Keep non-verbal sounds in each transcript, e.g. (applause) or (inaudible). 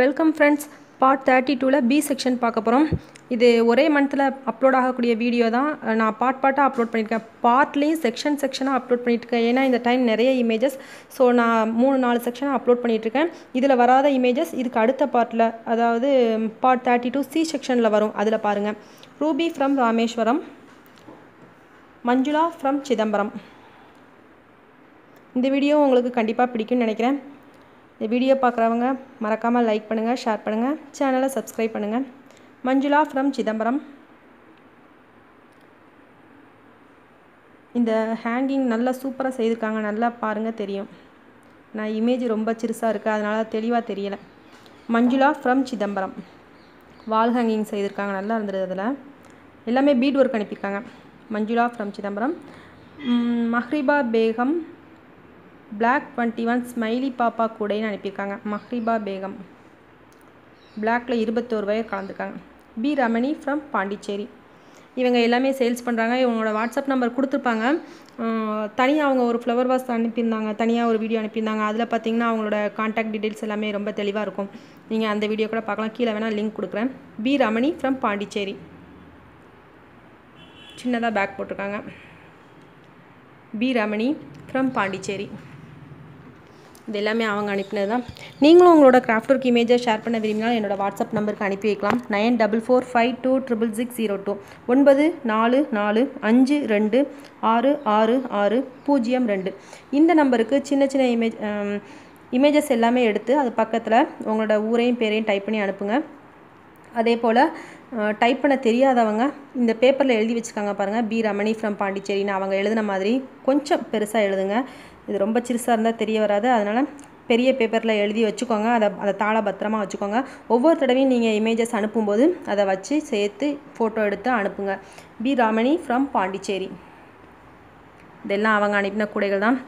Welcome friends part thirty டூவில் B section பார்க்க போகிறோம் இது ஒரே மந்த்தில் அப்லோட் ஆகக்கூடிய வீடியோ தான். நான் பார்ட் பார்ட்டாக அப்லோட் பண்ணியிருக்கேன் பார்ட்லேயும் செக்ஷன் செக்ஷனாக அப்லோட் பண்ணியிருக்கேன் ஏன்னா இந்த டைம் நிறைய இமேஜஸ் ஸோ நான் மூணு நாலு செக்ஷனாக அப்லோட் பண்ணிகிட்ருக்கேன் இதில் வராத இமேஜஸ் இதுக்கு அடுத்த பார்ட்டில் அதாவது பார்ட் தேர்ட்டி டூ சி செக்ஷனில் வரும். அதில் பாருங்கள் Ruby from Rameswaram Manjula from Chidambaram. இந்த வீடியோ உங்களுக்கு கண்டிப்பாக பிடிக்கும்னு நினைக்கிறேன். இந்த வீடியோ பார்க்குறவங்க மறக்காமல் லைக் பண்ணுங்கள் ஷேர் பண்ணுங்கள் சேனலை சப்ஸ்கிரைப் பண்ணுங்கள் மஞ்சுளா ஃப்ரம் சிதம்பரம். இந்த ஹேங்கிங் நல்லா சூப்பராக செய்திருக்காங்க நல்லா பாருங்கள் தெரியும். நான் இமேஜ் ரொம்ப சிறுசாக இருக்குது அதனால் தெளிவாக தெரியலை. Manjula from Chidambaram. Wall hanging செய்திருக்காங்க நல்லா இருந்தது அதில். எல்லாமே பீட் ஒர்க் அனுப்பியிருக்காங்க. Manjula from Chidambaram. Mahriba Begum. Black twenty one smiley பாப்பா கூடைன்னு அனுப்பியிருக்காங்க. மஹ்ரிபா பேகம். பிளாக்ல இருபத்தோரு wire கலந்துருக்காங்க. P Ramani from Pondicherry. இவங்க எல்லாமே சேல்ஸ் பண்ணுறாங்க இவங்களோட வாட்ஸ்அப் நம்பர் கொடுத்துருப்பாங்க. தனியாக அவங்க ஒரு ஃப்ளவர் வாஸ் அனுப்பியிருந்தாங்க. தனியாக ஒரு வீடியோ அனுப்பியிருந்தாங்க. அதில் பார்த்தீங்கன்னா அவங்களோட காண்டாக்ட் டீட்டெயில்ஸ் எல்லாமே ரொம்ப தெளிவாக இருக்கும். நீங்கள் அந்த வீடியோ கூட பார்க்கலாம். கீழே வேணால் லிங்க் கொடுக்குறேன். P Ramani from Pondicherry. சின்னதாக பேக் போட்டிருக்காங்க. P Ramani from Pondicherry. இது எல்லாமே அவங்க அனுப்பினது தான். நீங்களும் உங்களோட கிராஃப்ட் ஒர்க் இமேஜை ஷேர் பண்ண விரும்பினாலும் என்னோட வாட்ஸ்அப் நம்பருக்கு அனுப்பி வைக்கலாம். Nine double four five two triple six zero two. ஒன்பது நாலு நாலு அஞ்சு ரெண்டு ஆறு ஆறு ஆறு பூஜ்ஜியம் ரெண்டு. இந்த நம்பருக்கு சின்ன சின்ன இமேஜ் இமேஜஸ் எல்லாமே எடுத்து அது பக்கத்தில் உங்களோட ஊரையும் பேரையும் டைப் பண்ணி அனுப்புங்க. அதே போல் டைப் பண்ண தெரியாதவங்க இந்த பேப்பரில் எழுதி வச்சுருக்காங்க பாருங்கள் பி ரமணி ஃப்ரம் பாண்டிச்சேரின்னு அவங்க எழுதின மாதிரி கொஞ்சம் பெருசாக எழுதுங்க. இது ரொம்ப சிறுசாக இருந்தால் தெரிய வராது. அதனால் பெரிய பேப்பரில் எழுதி வச்சுக்கோங்க. அதை அதை தாள பத்திரமா வச்சுக்கோங்க. ஒவ்வொரு தடவையும் நீங்கள் இமேஜஸ் அனுப்பும்போது அதை வச்சு சேர்த்து ஃபோட்டோ எடுத்து அனுப்புங்க. பி ராமணி ஃப்ரம் பாண்டிச்சேரி இதெல்லாம் அவங்க அனுப்பின கூடைகள் தான்.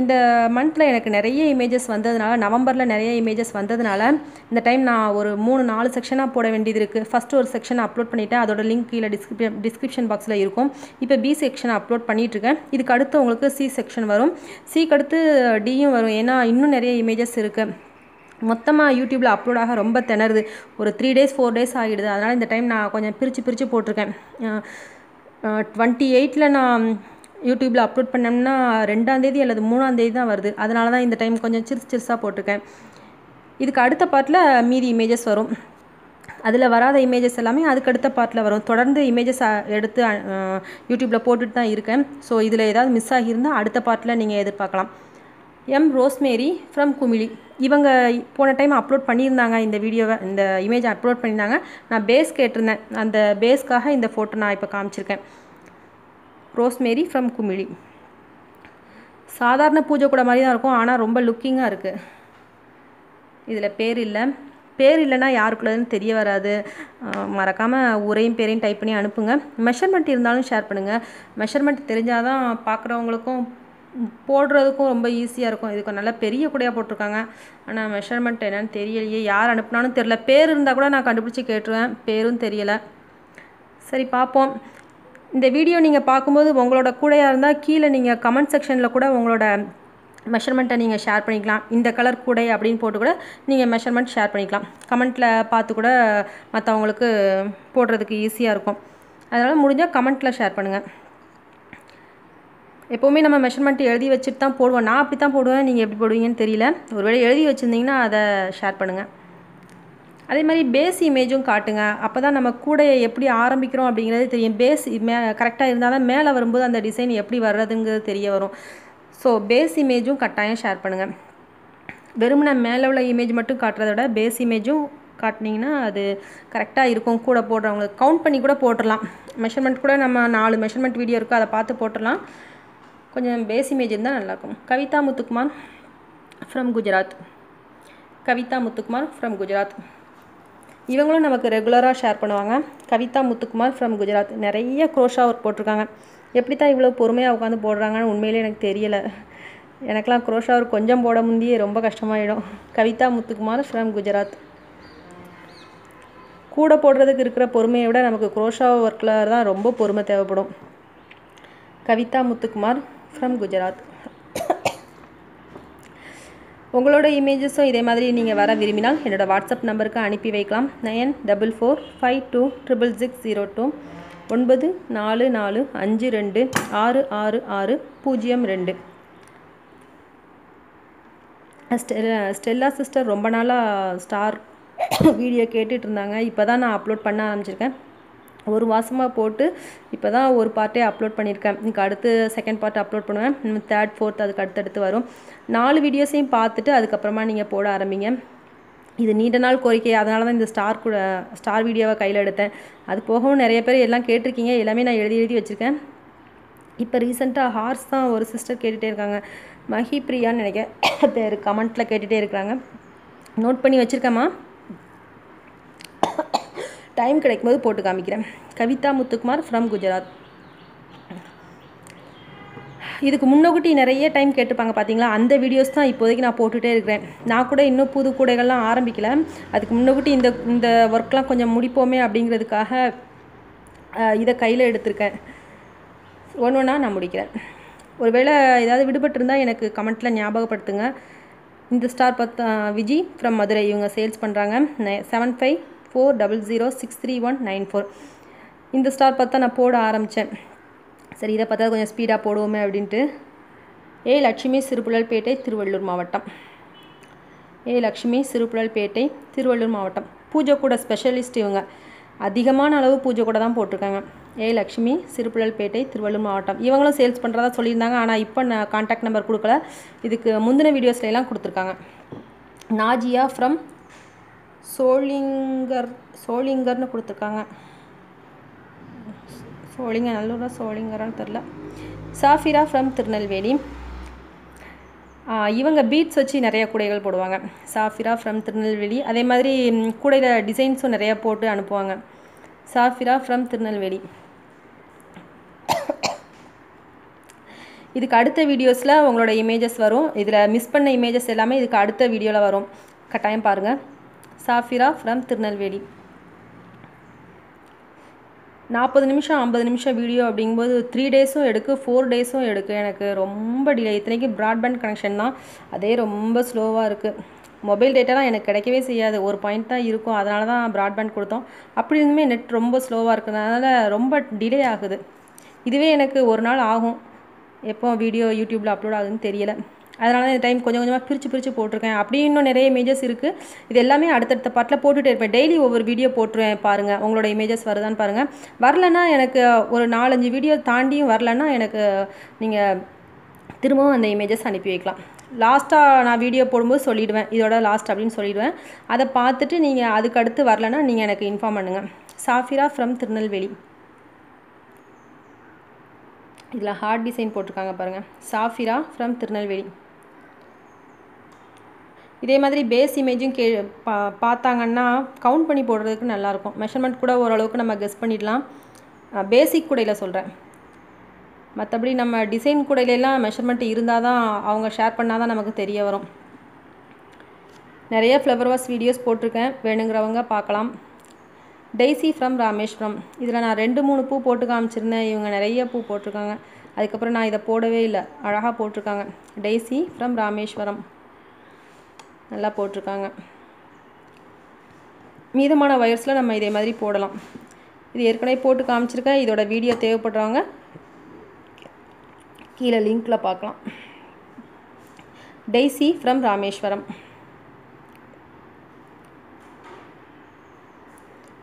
இந்த மந்தில் எனக்கு நிறைய இமேஜஸ் வந்ததுனால நவம்பரில் நிறைய இமேஜஸ் வந்ததுனால இந்த டைம் நான் ஒரு மூணு நாலு செக்ஷனாக போட வேண்டியது இருக்குது ஃபஸ்ட்டு ஒரு செக்ஷன் அப்லோட் பண்ணிவிட்டேன் அதோட லிங்க் கீழே டிஸ்கிரிப் டிஸ்கிரிப்ஷன் பாக்ஸில் இருக்கும். இப்போ பி செக்ஷன் அப்லோட் பண்ணிகிட்ருக்கேன் இதுக்கு அடுத்து உங்களுக்கு சி செக்ஷன் வரும். சிக்கு அடுத்து டியும் வரும். ஏன்னா இன்னும் நிறைய இமேஜஸ் இருக்குது மொத்தமாக யூடியூப்பில் அப்லோட் ஆக ரொம்ப திணறுது. ஒரு த்ரீ டேஸ் ஃபோர் டேஸ் ஆகிடுது. அதனால் இந்த டைம் நான் கொஞ்சம் பிரித்து பிரித்து போட்டிருக்கேன். டுவெண்ட்டி எயிட்டில் நான் யூடியூப்பில் அப்லோட் பண்ணோம்னா ரெண்டாந்தேதி அல்லது மூணாந்தேதி தான் வருது. அதனால தான் இந்த டைம் கொஞ்சம் சிறுசு சிறுசாக போட்டிருக்கேன். இதுக்கு அடுத்த பார்ட்டில் மீதி இமேஜஸ் வரும். அதில் வராத இமேஜஸ் எல்லாமே அதுக்கு அடுத்த பார்ட்டில் வரும். தொடர்ந்து இமேஜஸ் எடுத்து யூடியூப்பில் போட்டுட்டு தான் இருக்கேன். ஸோ இதில் ஏதாவது மிஸ் ஆகியிருந்தால் அடுத்த பார்ட்டில் நீங்கள் எதிர்பார்க்கலாம். எம் ரோஸ்மேரி ஃப்ரம் குமிழி இவங்க போன டைம் அப்லோட் பண்ணியிருந்தாங்க. இந்த வீடியோவை இந்த இமேஜ் அப்லோட் பண்ணியிருந்தாங்க. நான் பேஸ் கேட்டிருந்தேன். அந்த பேஸ்க்காக இந்த ஃபோட்டோ நான் இப்போ காமிச்சிருக்கேன். ரோஸ்மேரி ஃப்ரம் குமிழி. சாதாரண பூஜை கூட மாதிரி தான் இருக்கும் ஆனால் ரொம்ப லுக்கிங்காக இருக்குது இதில் பேர் இல்லை. பேர் இல்லைன்னா யாருக்குள்ளதுன்னு தெரிய வராது. மறக்காமல் ஊரையும் பேரையும் டைப் பண்ணி அனுப்புங்க. மெஷர்மெண்ட் இருந்தாலும் ஷேர் பண்ணுங்கள் மெஷர்மெண்ட் தெரிஞ்சால் தான் பார்க்குறவங்களுக்கும் போடுறதுக்கும் ரொம்ப ஈஸியாக இருக்கும். இதுக்கு நல்லா பெரிய கூடையாக போட்டிருக்காங்க. ஆனால் மெஷர்மெண்ட் என்னன்னு தெரியலையே. யார் அனுப்புனாலும் தெரில பேர் இருந்தால் கூட நான் கண்டுபிடிச்சி கேட்டுருவேன். பேரும் தெரியலை. சரி பார்ப்போம் இந்த வீடியோ நீங்கள் பார்க்கும்போது உங்களோட கூடையாக இருந்தால் கீழே நீங்கள் கமெண்ட் செக்ஷனில் கூட உங்களோட மெஷர்மெண்ட்டை நீங்கள் ஷேர் பண்ணிக்கலாம். இந்த கலர் கூடை அப்படின்னு போட்டு கூட நீங்கள் மெஷர்மெண்ட் ஷேர் பண்ணிக்கலாம். கமெண்ட்டில் பார்த்து கூட மற்றவங்களுக்கு போடுறதுக்கு ஈஸியாக இருக்கும். அதனால் முடிஞ்சால் கமெண்ட்டில் ஷேர் பண்ணுங்கள் எப்போவுமே நம்ம மெஷர்மெண்ட் எழுதி வச்சுட்டு தான் போடுவோம். நான் அப்படி தான் போடுவேன். நீங்கள் எப்படி போடுவீங்கன்னு தெரியல. ஒருவேளை எழுதி வச்சுருந்தீங்கன்னா அதை ஷேர் பண்ணுங்கள் அதே மாதிரி பேஸ் இமேஜும் காட்டுங்க. அப்போ தான் நம்ம கூடையை எப்படி ஆரம்பிக்கிறோம் அப்படிங்கிறது தெரியும். பேஸ் மே கரெக்டாக இருந்தால் தான் மேலே வரும்போது அந்த டிசைன் எப்படி வர்றதுங்கிறது தெரிய வரும். ஸோ பேஸ் இமேஜும் கட்டாயம் ஷேர் பண்ணுங்கள் வெறுமனை மேலே உள்ள இமேஜ் மட்டும் காட்டுறத விட பேஸ் இமேஜும் காட்டினீங்கன்னா அது கரெக்டாக இருக்கும். கூட போடுறவங்களுக்கு கவுண்ட் பண்ணி கூட போட்டுடலாம். மெஷர்மெண்ட் கூட நம்ம நாலு மெஷர்மெண்ட் வீடியோ இருக்கோ அதை பார்த்து போட்டுடலாம். கொஞ்சம் பேஸ் இமேஜ் இருந்தால் நல்லாயிருக்கும். கவிதா முத்துக்குமார் ஃப்ரம் குஜராத் கவிதா முத்துக்குமார் ஃப்ரம் குஜராத் இவங்களும் நமக்கு ரெகுலராக ஷேர் பண்ணுவாங்க. கவிதா முத்துக்குமார் ஃப்ரம் குஜராத். நிறைய க்ரோஷா ஒர்க் போட்டிருக்காங்க. எப்படி தான் இவ்வளோ பொறுமையாக உட்காந்து போடுறாங்கன்னு உண்மையிலே எனக்கு தெரியலை. எனக்கெலாம் க்ரோஷா ஒர்க் கொஞ்சம் போட முந்தியே ரொம்ப கஷ்டமாயிடும். கவிதா முத்துக்குமார் ஃப்ரம் குஜராத். கூட போடுறதுக்கு இருக்கிற பொறுமையை விட நமக்கு குரோஷா ஒர்க்கில் தான் ரொம்ப பொறுமை தேவைப்படும். கவிதா முத்துக்குமார் ஃப்ரம் குஜராத். உங்களோட இமேஜஸும் இதே மாதிரி நீங்கள் வர விரும்பினால் என்னோடய வாட்ஸ்அப் நம்பருக்கு அனுப்பி வைக்கலாம். Nine double four five two triple six zero two. ஒன்பது நாலு நாலு அஞ்சு ரெண்டு ஆறு ஆறு ஆறு பூஜ்ஜியம் ரெண்டு. ஸ்டெல்லா ஸ்டெல்லா சிஸ்டர் ரொம்ப நாளாக ஸ்டார் (coughs) வீடியோ கேட்டுட்ருந்தாங்க இப்போ தான் நான் அப்லோட் பண்ண ஆரம்பிச்சிருக்கேன். ஒரு மாதமாக போட்டு இப்போ தான் ஒரு பார்ட்டே அப்லோட் பண்ணியிருக்கேன். எனக்கு அடுத்து செகண்ட் பார்ட் அப்லோட் பண்ணுவேன். தேர்ட் ஃபோர்த் அதுக்கு அடுத்தடுத்து வரும். நாலு வீடியோஸையும் பார்த்துட்டு அதுக்கப்புறமா நீங்கள் போட ஆரம்பிங்க. இது நீண்ட நாள் கோரிக்கை. அதனால தான் இந்த ஸ்டார் கூட ஸ்டார் வீடியோவை கையில் எடுத்தேன். அது போகவும் நிறைய பேர் எல்லாம் கேட்டிருக்கீங்க. எல்லாமே நான் எழுதி எழுதி வச்சுருக்கேன். இப்போ ரீசெண்டாக ஹார்ஸ் தான் ஒரு சிஸ்டர் கேட்டுகிட்டே இருக்காங்க. மஹி பிரியான்னு நினைக்க (coughs) பேர் கமெண்ட்டில் கேட்டுகிட்டே இருக்கிறாங்க. நோட் பண்ணி வச்சுருக்கேம்மா. டைம் கிடைக்கும்போது போட்டு காமிக்கிறேன். கவிதா முத்துக்குமார் ஃப்ரம் குஜராத். இதுக்கு முன்னகுட்டி நிறைய டைம் கேட்டுப்பாங்க பார்த்தீங்களா அந்த வீடியோஸ் தான் இப்போதைக்கு நான் போட்டுகிட்டே இருக்கிறேன். நான் கூட இன்னும் புது கூடைகள்லாம் ஆரம்பிக்கல. அதுக்கு முன்னகுட்டி இந்த இந்த ஒர்க்லாம் கொஞ்சம் முடிப்போமே அப்படிங்கிறதுக்காக இதை கையில் எடுத்திருக்கேன். ஒன்று ஒன்றா நான் முடிக்கிறேன். ஒருவேளை ஏதாவது விடுபட்டிருந்தால் எனக்கு கமெண்ட்டில் ஞாபகப்படுத்துங்க. இந்த ஸ்டார் பார்த்தா விஜி ஃப்ரம் மதுரை இவங்க சேல்ஸ் பண்ணுறாங்க seven five four double zero six three one nine four இந்த ஸ்டார் பார்த்தா நான் போட ஆரம்பித்தேன் சரி இதை பார்த்தா கொஞ்சம் ஸ்பீடாக போடுவோமே அப்படின்ட்டு. ஏ லட்சுமி சிறுபுழல்பேட்டை திருவள்ளூர் மாவட்டம். ஏ லட்சுமி சிறுபுழல்பேட்டை திருவள்ளூர் மாவட்டம். பூஜை கூட ஸ்பெஷலிஸ்ட் இவங்க. அதிகமான அளவு பூஜை கூட தான் போட்டிருக்காங்க. ஏ லக்ஷ்மி சிறுபுழல்பேட்டை திருவள்ளூர் மாவட்டம். இவங்களும் சேல்ஸ் பண்ணுறதா சொல்லியிருந்தாங்க. ஆனால் இப்போ நான் காண்டாக்ட் நம்பர் கொடுக்கல. இதுக்கு முந்தின வீடியோஸ்லாம் கொடுத்துருக்காங்க. நாஜியா ஃப்ரம் சோளிங்கர் சோளிங்கர்னு கொடுத்துருக்காங்க. சோளிங்க நல்லூரா சோளிங்கரான்னு தெரில சாஃபிரா ஃப்ரம் திருநெல்வேலி. இவங்க பீட்ஸ் வச்சு நிறைய கூடைகள் போடுவாங்க. சாஃபிரா ஃப்ரம் திருநெல்வேலி. அதே மாதிரி கூடையில் டிசைன்ஸும் நிறையா போட்டு அனுப்புவாங்க. சாஃபிரா ஃப்ரம் திருநெல்வேலி. இதுக்கு அடுத்த வீடியோஸில் உங்களோட இமேஜஸ் வரும். இதில் மிஸ் பண்ண இமேஜஸ் எல்லாமே இதுக்கு அடுத்த வீடியோவில் வரும். கட்டாயம் பாருங்கள் சாஃபிரா ஃப்ரம் திருநெல்வேலி. நாற்பது நிமிஷம் ஐம்பது நிமிஷம் வீடியோ அப்படிங்கும்போது த்ரீ டேஸும் எடுக்கு ஃபோர் டேஸும் எடுக்கு. எனக்கு ரொம்ப டிலே இத்தனைக்கு ப்ராட்பேண்ட் கனெக்ஷன் தான். அதே ரொம்ப ஸ்லோவாக இருக்குது மொபைல் டேட்டாலாம் எனக்கு கிடைக்கவே செய்யாது. ஒரு பாயிண்ட் தான் இருக்கும். அதனால தான் ப்ராட்பேண்ட் கொடுத்தோம். அப்படி இருந்துமே நெட் ரொம்ப ஸ்லோவாக இருக்கிறதுனால ரொம்ப டிலே ஆகுது. இதுவே எனக்கு ஒரு நாள் ஆகும். எப்போ வீடியோ யூடியூப்பில் அப்லோட் ஆகுதுன்னு தெரியலை. அதனால தான் இந்த டைம் கொஞ்சம் கொஞ்சமாக பிரித்து பிரித்து போட்டிருக்கேன். அப்படி இன்னும் நிறைய இமேஜஸ் இருக்குது இது எல்லாமே அடுத்தடுத்த பாட்டில் போட்டுகிட்டே இருப்பேன். டெய்லி ஒவ்வொரு வீடியோ போட்டுருவேன் பாருங்கள் உங்களோட இமேஜஸ் வருதான்னு பாருங்கள் வரலன்னா எனக்கு ஒரு நாலஞ்சு வீடியோ தாண்டியும் வரலன்னா எனக்கு நீங்கள் திரும்பவும் அந்த இமேஜஸ் அனுப்பி வைக்கலாம். லாஸ்ட்டாக நான் வீடியோ போடும்போது சொல்லிவிடுவேன் இதோட லாஸ்ட் அப்படின்னு சொல்லிவிடுவேன் அதை பார்த்துட்டு நீங்கள் அதுக்கடுத்து வரலன்னா நீங்கள் எனக்கு இன்ஃபார்ம் பண்ணுங்கள் சாஃபிரா ஃப்ரம் திருநெல்வேலி. இதில் ஹார்ட் டிசைன் போட்டிருக்காங்க பாருங்கள் சாஃபிரா ஃப்ரம் திருநெல்வேலி. இதே மாதிரி பேஸ் இமேஜும் கே பா பார்த்தாங்கன்னா கவுண்ட் பண்ணி போடுறதுக்கு நல்லாயிருக்கும். மெஷர்மெண்ட் கூட ஓரளவுக்கு நம்ம கெஸ் பண்ணிடலாம். பேசிக் கூடையில் சொல்கிறேன் மற்றபடி நம்ம டிசைன் கூடையிலலாம் மெஷர்மெண்ட் இருந்தால் தான் அவங்க ஷேர் பண்ணால் தான் நமக்கு தெரிய வரும். நிறைய ஃப்ளவர் வாஸ் வீடியோஸ் போட்டிருக்கேன். வேணுங்கிறவங்க பார்க்கலாம். டெய்ஸி ஃப்ரம் ராமேஸ்வரம் இதில் நான் ரெண்டு மூணு பூ போட்டு காமிச்சிருந்தேன். இவங்க நிறைய பூ போட்டிருக்காங்க. அதுக்கப்புறம் நான் இதை போடவே இல்லை. அழகாக போட்டிருக்காங்க. டெய்ஸி ஃப்ரம் ராமேஸ்வரம் நல்லா போட்டிருக்காங்க. மீதமான வயர்ஸில் நம்ம இதே மாதிரி போடலாம். இது ஏற்கனவே போட்டு காமிச்சிருக்கேன். இதோட வீடியோ தேவைப்படுறவங்க கீழே லிங்க்கில் பார்க்கலாம். Daisy from Rameswaram.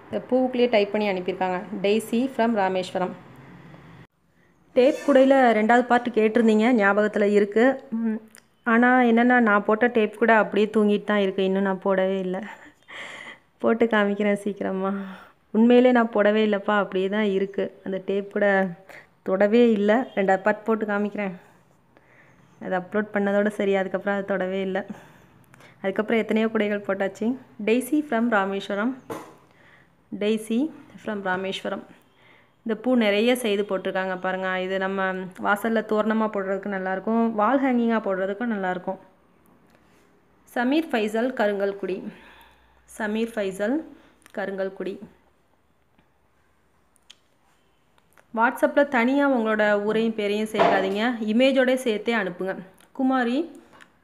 இந்த பூவுக்குள்ளேயே டைப் பண்ணி அனுப்பியிருக்காங்க. Daisy from Rameswaram. டேப் குடையில் ரெண்டாவது பார்ட் கேட்டிருந்தீங்க. ஞாபகத்தில் இருக்குது ஆனால் என்னென்னா நான் போட்ட டேப் கூட அப்படியே தூங்கிட்டு தான் இருக்குது இன்னும் நான் போடவே இல்லை. போட்டு காமிக்கிறேன் சீக்கிரமாக உண்மையிலே நான் போடவே இல்லைப்பா. அப்படியே தான் இருக்குது அந்த டேப் கூட தொடவே இல்லை. ரெண்டாவது பத் போட்டு காமிக்கிறேன். அதை அப்லோட் பண்ணதோடு சரி அதுக்கப்புறம் அது தொடவே இல்லை. அதுக்கப்புறம் எத்தனையோ குடைகள் போட்டாச்சு. Daisy from Rameswaram. Daisy from Rameswaram. இந்த பூ நிறைய செய்து போட்டிருக்காங்க பாருங்கள் இது நம்ம வாசலில் தோரணமாக போடுறதுக்கு நல்லாயிருக்கும் வால் ஹேங்கிங்காக போடுறதுக்கும் நல்லாயிருக்கும் சமீர் ஃபைசல் கருங்கல்குடி. சமீர் ஃபைசல் கருங்கல்குடி. வாட்ஸ்அப்பில் தனியாக உங்களோட ஊரையும் பேரையும் சேர்க்காதீங்க. இமேஜோட சேர்த்தே அனுப்புங்க. Kumari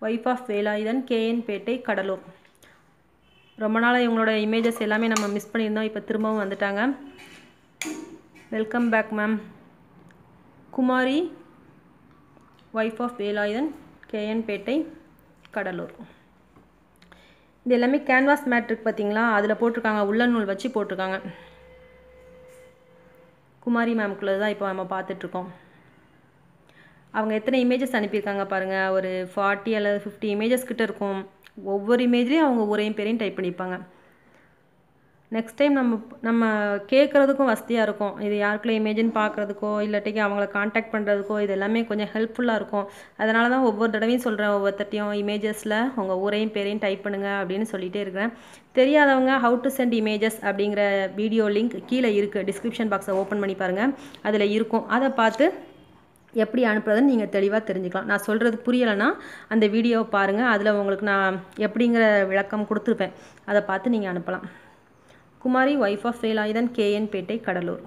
wife of Velayudhan K N Pettai Cuddalore. ரொம்ப நாளாக இவங்களோட இமேஜஸ் எல்லாமே நம்ம மிஸ் பண்ணியிருந்தோம். இப்போ திரும்பவும் வந்துட்டாங்க. Welcome back ma'am Kumari wife of Velayudhan K N Pettai Cuddalore. இது எல்லாமே கேன்வாஸ் மேட்ரிக் பார்த்தீங்களா அதில் போட்டிருக்காங்க. உள்ள நூல் வச்சு போட்டிருக்காங்க. குமாரி மேம்குள்ளே தான் இப்போ நம்ம பார்த்துட்ருக்கோம். அவங்க எத்தனை இமேஜஸ் அனுப்பியிருக்காங்க பாருங்கள் ஒரு ஃபார்ட்டி அல்லது ஃபிஃப்டி இமேஜஸ் கிட்ட இருக்கும். ஒவ்வொரு இமேஜ்லேயும் அவங்க ஒரே பேரையும் டைப் பண்ணியிருப்பாங்க. நெக்ஸ்ட் டைம் நம்ம நம்ம கேட்குறதுக்கும் வசதியாக இருக்கும். இது யாருக்குள்ள இமேஜின் பார்க்குறதுக்கோ இல்லாட்டிக்கு அவங்கள காண்டாக்ட் பண்ணுறதுக்கோ இது எல்லாமே கொஞ்சம் ஹெல்ப்ஃபுல்லாக இருக்கும். அதனால தான் ஒவ்வொரு தடவையும் சொல்கிறேன் ஒவ்வொருத்தட்டையும் இமேஜஸில் உங்கள் ஊரையும் பேரையும் டைப் பண்ணுங்கள் அப்படின்னு சொல்லிகிட்டே இருக்கிறேன். தெரியாதவங்க ஹவு டு சென்ட் இமேஜஸ் அப்படிங்கிற வீடியோ லிங்க் கீழே இருக்குது டிஸ்கிரிப்ஷன் பாக்ஸை ஓப்பன் பண்ணி பாருங்கள் அதில் இருக்கும். அதை பார்த்து எப்படி அனுப்புறதுன்னு நீங்கள் தெளிவாக தெரிஞ்சுக்கலாம். நான் சொல்கிறது புரியலைன்னா அந்த வீடியோவை பாருங்கள் அதில் உங்களுக்கு நான் எப்படிங்கிற விளக்கம் கொடுத்துருப்பேன். அதை பார்த்து நீங்கள் அனுப்பலாம். Kumari wife of Velayudhan K N Pettai Cuddalore.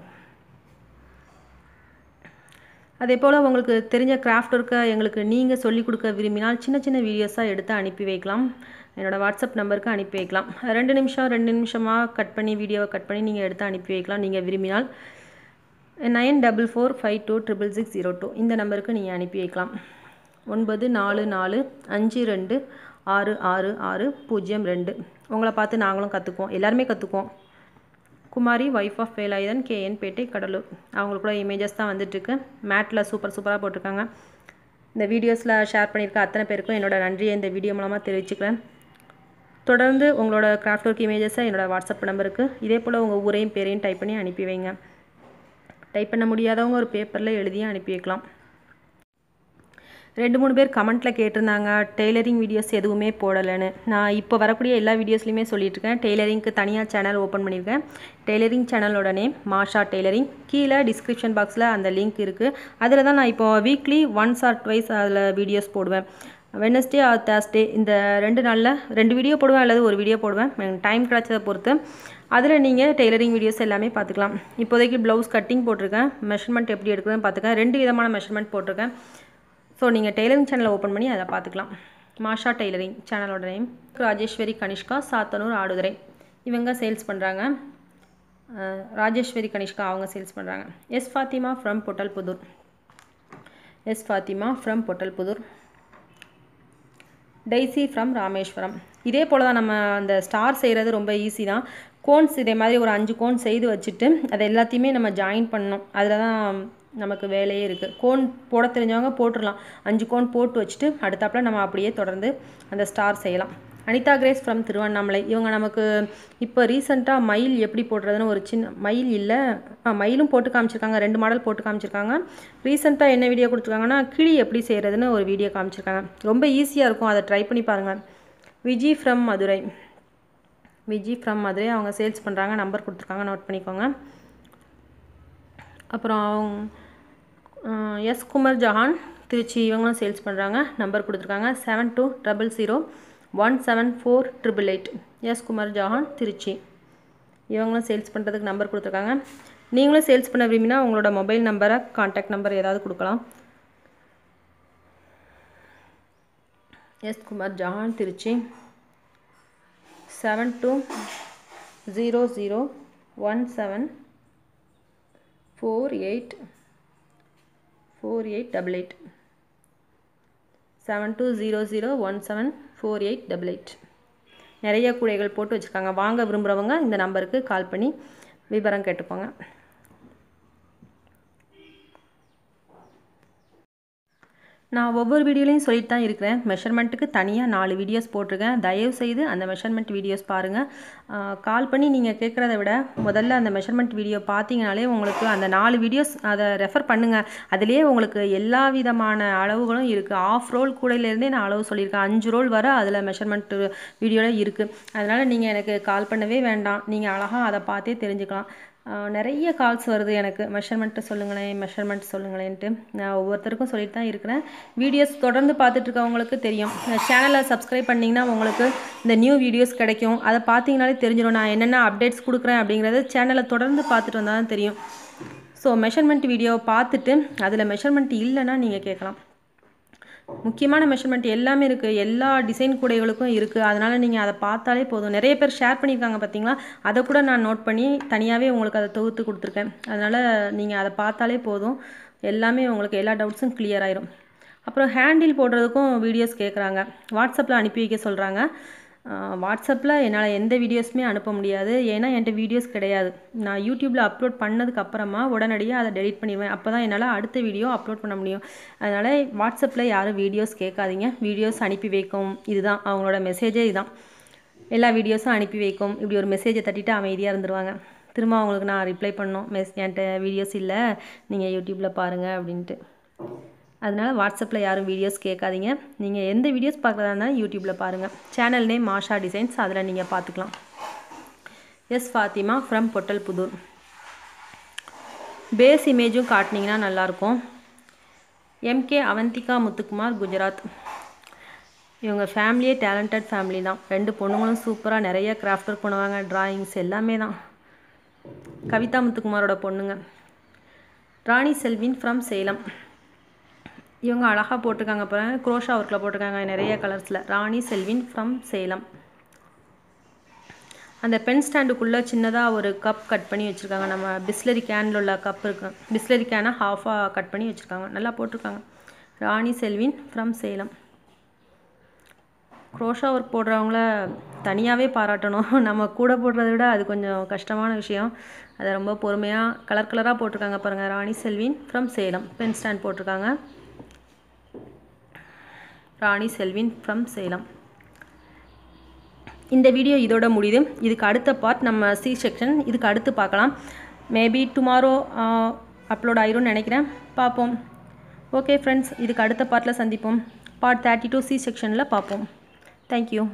அதே போல் உங்களுக்கு தெரிஞ்ச கிராஃப்ட் ஒர்க்கை எங்களுக்கு நீங்கள் சொல்லிக் கொடுக்க விரும்பினால் சின்ன சின்ன வீடியோஸாக எடுத்து அனுப்பி வைக்கலாம். என்னோடய வாட்ஸ்அப் நம்பருக்கு அனுப்பி வைக்கலாம். ரெண்டு நிமிஷம் ரெண்டு நிமிஷமாக கட் பண்ணி வீடியோவை கட் பண்ணி நீங்கள் எடுத்து அனுப்பி வைக்கலாம். நீங்கள் விரும்பினால் nine double four five two triple six zero two இந்த நம்பருக்கு நீங்கள் அனுப்பி வைக்கலாம். ஒன்பது நாலு நாலு அஞ்சு ரெண்டு ஆறு ஆறு ஆறு பூஜ்ஜியம் ரெண்டு. உங்களை பார்த்து நாங்களும் கற்றுக்குவோம் எல்லாருமே கற்றுக்குவோம் Kumari wife of Velayudhan K N Pettai Cuddalore. அவங்களுக்குள்ள இமேஜஸ் தான் வந்துட்டுருக்கு. மேட்டில் சூப்பர் சூப்பராக போட்டிருக்காங்க. இந்த வீடியோஸில் ஷேர் பண்ணியிருக்க அத்தனை பேருக்கும் என்னோடய நன்றியை இந்த வீடியோ மூலமாக தெரிவிச்சுக்கிறேன். தொடர்ந்து உங்களோட கிராஃப்ட் ஒர்க் இமேஜஸை என்னோடய வாட்ஸ்அப் நம்பருக்கு. இதே போல் உங்கள் ஊரையும் பேரையும் டைப் பண்ணி அனுப்பி வைங்க. டைப் பண்ண முடியாதவங்க ஒரு பேப்பரில் எழுதியும் அனுப்பி வைக்கலாம். ரெண்டு மூணு பேர் கமெண்ட்டில் கேட்டிருந்தாங்க டெய்லரிங் வீடியோஸ் எதுவுமே போடலைன்னு. நான் இப்போ வரக்கூடிய எல்லா வீடியோஸ்லையுமே சொல்லிட்டுருக்கேன். டெய்லரிங்க்கு தனியாக சேனல் ஓப்பன் பண்ணியிருக்கேன். டெய்லரிங் சேனலோட நேம் மாஷா டெய்லரிங் கீழே டிஸ்கிரிப்ஷன் பாக்ஸில் அந்த லிங்க் இருக்குது அதில் தான் நான் இப்போ வீக்லி ஒன்ஸ் ஆர் ட்வைஸ் அதில் வீடியோஸ் போடுவேன். வெனஸ்டே ஆர் தேர்ஸ்டே இந்த ரெண்டு நாளில் ரெண்டு வீடியோ போடுவேன் அல்லது ஒரு வீடியோ போடுவேன். எனக்கு டைம் கிடச்சதை பொறுத்து. அதில் நீங்கள் டெய்லரிங் வீடியோஸ் எல்லாமே பார்த்துக்கலாம். இப்போதைக்கு ப்ளவுஸ் கட்டிங் போட்டிருக்கேன். மெஷர்மெண்ட் எப்படி எடுக்கிறதுன்னு பார்த்துக்கேன். ரெண்டு விதமான மெஷர்மெண்ட் போட்டிருக்கேன். ஸோ நீங்கள் டெய்லரிங் சேனலை ஓப்பன் பண்ணி அதை பார்த்துக்கலாம் மாஷா டெய்லரிங் சேனலோட நேம் ராஜேஸ்வரி கனிஷ்கா சாத்தனூர் ஆடுதுறை. இவங்க சேல்ஸ் பண்ணுறாங்க ராஜேஸ்வரி கனிஷ்கா அவங்க சேல்ஸ் பண்ணுறாங்க S Fathima from Pottalpudur S Fathima from Pottalpudur Daisy from Rameswaram இதே போல் தான் நம்ம அந்த ஸ்டார் செய்கிறது ரொம்ப ஈஸி தான். கோன்ஸ் இதே மாதிரி ஒரு அஞ்சு கோன் செய்து வச்சுட்டு அதை எல்லாத்தையுமே நம்ம ஜாயின் பண்ணணும். அதில் தான் நமக்கு வேலையே இருக்குது கோன் போட தெரிஞ்சவங்க போட்டுடலாம் அஞ்சு கோன் போட்டு வச்சுட்டு அடுத்தாப்பில் நம்ம அப்படியே தொடர்ந்து அந்த ஸ்டார் செய்யலாம். Anitha Grace from Tiruvannamalai. இவங்க நமக்கு இப்போ ரீசெண்டாக மயில் எப்படி போடுறதுன்னு ஒரு சின்ன மயில் இல்லை மயிலும் போட்டு காமிச்சிருக்காங்க. ரெண்டு மாடல் போட்டு காமிச்சிருக்காங்க. ரீசெண்டாக என்ன வீடியோ கொடுத்துருக்காங்கன்னா கிளி எப்படி செய்கிறதுன்னு ஒரு வீடியோ காமிச்சிருக்காங்க. ரொம்ப ஈஸியாக இருக்கும். அதை ட்ரை பண்ணி பாருங்கள் விஜி ஃப்ரம் மதுரை. விஜி ஃப்ரம் மதுரை அவங்க சேல்ஸ் பண்ணுறாங்க நம்பர் கொடுத்துருக்காங்க. நோட் பண்ணிக்கோங்க. அப்புறம் அவங்க எஸ் குமர் ஜஹான் திருச்சி இவங்களும் சேல்ஸ் பண்ணுறாங்க நம்பர் கொடுத்துருக்காங்க seven two triple zero one seven four triple eight S Kumar Jahan Trichy. இவங்களும் சேல்ஸ் பண்ணுறதுக்கு நம்பர் கொடுத்துருக்காங்க. நீங்களும் சேல்ஸ் பண்ண விரும்பினா உங்களோட மொபைல் நம்பரை காண்டாக்ட் நம்பர் ஏதாவது கொடுக்கலாம். S Kumar Jahan Trichy. Seven two zero zero one seven four eight four eight double eight seven two zero zero one seven four eight double eight நிறைய கூடைகள் போட்டு வச்சுருக்காங்க. வாங்க விரும்புகிறவங்க இந்த நம்பருக்கு கால் பண்ணி விவரம் கேட்டுப்போங்க நான் ஒவ்வொரு வீடியோலையும் சொல்லிட்டு தான் இருக்கிறேன். மெஷர்மெண்ட்டுக்கு தனியாக நாலு வீடியோஸ் போட்டிருக்கேன். தயவு செய்து அந்த மெஷர்மெண்ட் வீடியோஸ் பாருங்கள் கால் பண்ணி நீங்கள் கேட்குறத விட முதல்ல அந்த மெஷர்மெண்ட் வீடியோ பார்த்தீங்கனாலே உங்களுக்கு அந்த நாலு வீடியோஸ் அதை ரெஃபர் பண்ணுங்கள் அதிலே உங்களுக்கு எல்லா விதமான அளவுகளும் இருக்குது ஆஃப் ரோல் கூடையிலேருந்தே நான் அளவு சொல்லியிருக்கேன். அஞ்சு ரோல் வர அதில் மெஷர்மெண்ட் வீடியோவில் இருக்குது அதனால் நீங்கள் எனக்கு கால் பண்ணவே வேண்டாம். நீங்கள் அழகாக அதை பார்த்தே தெரிஞ்சுக்கலாம். நிறைய கால்ஸ் வருது எனக்கு. மெஷர்மெண்ட்டு சொல்லுங்களேன் மெஷர்மெண்ட் சொல்லுங்களேன்ட்டு. நான் ஒவ்வொருத்தருக்கும் சொல்லிட்டு தான் இருக்கிறேன். வீடியோஸ் தொடர்ந்து பார்த்துட்ருக்கவங்களுக்கு தெரியும். சேனலை சப்ஸ்கிரைப் பண்ணிங்கன்னா உங்களுக்கு இந்த நியூ வீடியோஸ் கிடைக்கும். அதை பார்த்தீங்கனாலே தெரிஞ்சிடும். நான் என்னென்ன அப்டேட்ஸ் கொடுக்குறேன் அப்படிங்கிறது சேனலை தொடர்ந்து பார்த்துட்டு வந்தால் தான் தெரியும். ஸோ மெஷர்மெண்ட் வீடியோவை பார்த்துட்டு அதில் மெஷர்மெண்ட் இல்லைன்னா நீங்கள் கேட்கலாம். முக்கியமான மெஷர்மெண்ட் எல்லாமே இருக்குது எல்லா டிசைன் கூடைகளுக்கும் இருக்குது அதனால் நீங்கள் அதை பார்த்தாலே போதும். நிறைய பேர் ஷேர் பண்ணியிருக்காங்க பார்த்தீங்களா? அதை கூட நான் நோட் பண்ணி தனியாகவே உங்களுக்கு அதை தொகுத்து கொடுத்துருக்கேன். அதனால் நீங்கள் அதை பார்த்தாலே போதும். எல்லாமே உங்களுக்கு எல்லா டவுட்ஸும் கிளியர் ஆயிரும். அப்புறம் ஹேண்டில் போடுறதுக்கும் வீடியோஸ் கேட்குறாங்க வாட்ஸ்அப்பில் அனுப்பி வைக்க சொல்கிறாங்க வாட்ஸ்அப்பில் என்னால் எந்த வீடியோஸுமே அனுப்ப முடியாது. ஏன்னா என்கிட்ட வீடியோஸ் கிடையாது. நான் யூடியூப்பில் அப்லோட் பண்ணதுக்கு அப்புறமா உடனடியாக அதை டெலிட் பண்ணிடுவேன். அப்போ தான் என்னால் அடுத்த வீடியோ அப்லோட் பண்ண முடியும். அதனால் வாட்ஸ்அப்பில் யாரும் வீடியோஸ் கேட்காதீங்க. வீடியோஸ் அனுப்பி வைக்கும். இதுதான் அவங்களோட மெசேஜே இதுதான். எல்லா வீடியோஸும் அனுப்பி வைக்கும். இப்படி ஒரு மெசேஜை தட்டிட்டு அமைதியாக இருந்துருவாங்க. திரும்ப அவங்களுக்கு நான் ரிப்ளை பண்ணோம் மெஸ் என்கிட்ட வீடியோஸ் இல்லை. நீங்கள் யூடியூப்பில் பாருங்கள் அப்படின்ட்டு. அதனால் வாட்ஸ்அப்பில் யாரும் வீடியோஸ் கேட்காதீங்க. நீங்கள் எந்த வீடியோஸ் பார்க்குறதா இருந்தாலும் யூடியூப்பில் பாருங்கள் சேனல் நேம் மாஷா டிசைன்ஸ் அதில் நீங்கள் பார்த்துக்கலாம். S Fathima from Pottalpudur face இமேஜும் காட்டினீங்கன்னா நல்லாயிருக்கும். எம்கே அவந்திகா முத்துக்குமார் குஜராத் இவங்க ஃபேமிலியே டேலண்டட் ஃபேமிலி தான். ரெண்டு பொண்ணுங்களும் சூப்பராக நிறைய கிராஃப்ட் ஒர்க் பண்ணுவாங்க. ட்ராயிங்ஸ் எல்லாமே தான். கவிதா முத்துக்குமாரோட பொண்ணுங்க. ராணி செல்வின் ஃப்ரம் சேலம் இவங்க அழகாக போட்டிருக்காங்க பாருங்க. குரோஷா ஒர்க்கில் போட்டிருக்காங்க. நிறைய கலர்ஸில் ராணி செல்வின் ஃப்ரம் சேலம். அந்த பென் ஸ்டாண்டுக்குள்ளே சின்னதாக ஒரு கப் கட் பண்ணி வச்சுருக்காங்க. நம்ம பிஸ்லரி கேனில் உள்ள கப் இருக்கு. பிஸ்லரி கேனை ஹாஃபாக கட் பண்ணி வச்சுருக்காங்க. நல்லா போட்டிருக்காங்க. Rani Selvin from Salem. Crochet work போடுறவங்கள தனியாகவே பாராட்டணும். (laughs) நம்ம கூட போடுறத விட அது கொஞ்சம் கஷ்டமான விஷயம். அதை ரொம்ப பொறுமையாக கலர் கலராக போட்டிருக்காங்க பாருங்கள் Rani Selvin from Salem. Pen stand போட்டிருக்காங்க. ராணி செல்வின் ஃப்ரம் சேலம். இந்த வீடியோ இதோட முடியுது. இதுக்கு அடுத்த பார்ட் நம்ம சி செக்ஷன் இதுக்கு அடுத்து பார்க்கலாம். மேபி டுமாரோ அப்லோட் ஆயிரும்னு நினைக்கிறேன். பார்ப்போம். ஓகே ஃப்ரெண்ட்ஸ் இதுக்கு அடுத்த பார்ட்டில் சந்திப்போம். பார்ட் தேர்ட்டி டூ சி செக்ஷனில் பார்ப்போம் தேங்க்யூ